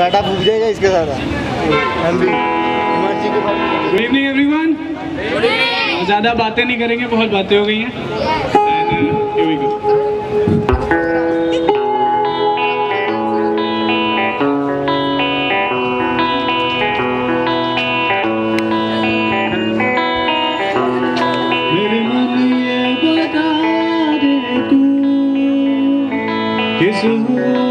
Data फूक जाएगा इसके साथ। गुड इवनिंग एवरीवन ज़्यादा बातें नहीं करेंगे बहुत बातें हो गई हैं। And,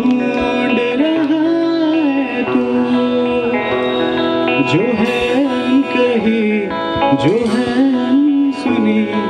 ढूंढ रहा है तू। जो है कही जो है सुनी।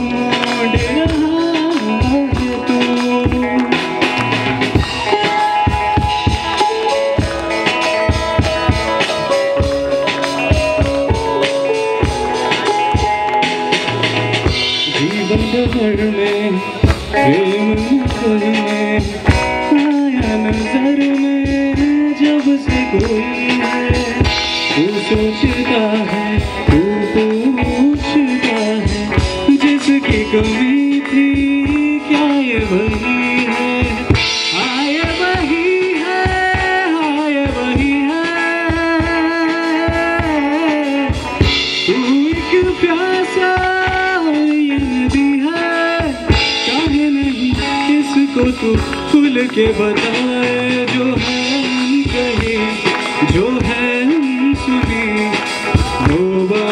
जीवन में प्रेम करने आया नज़र में, जब से कोई है तू सोचता है, तू पूछता है, जिसकी कमी थी क्या ये वही किसको तू खुल के बताए जो है कहे जो है सुने वो बात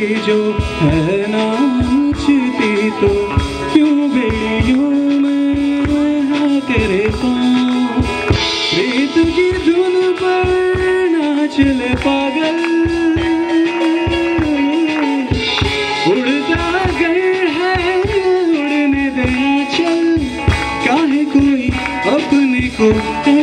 जो है नाचती तो। क्यों बेड़ियों में तेरे पाँव की धुन पर नाच ले पागल। गए है, उड़ने देना चल कोई अपने को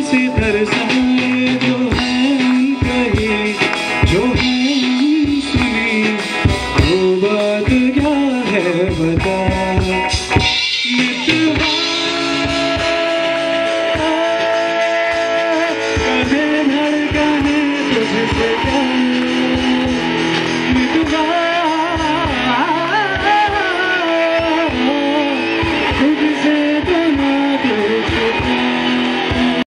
कहे धड़कने तुझसे क्या